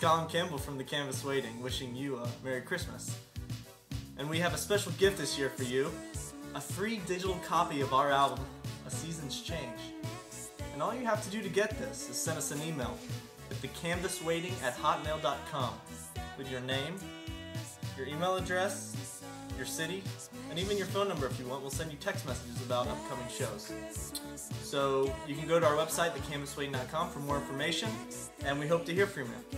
Tom Campbell from the Canvas Waiting, wishing you a Merry Christmas. And we have a special gift this year for you a free digital copy of our album, A Season's Change. And all you have to do to get this is send us an email at thecanvaswaiting at hotmail.com with your name, your email address, your city, and even your phone number if you want. We'll send you text messages about upcoming shows. So you can go to our website, thecanvaswaiting.com, for more information, and we hope to hear from you.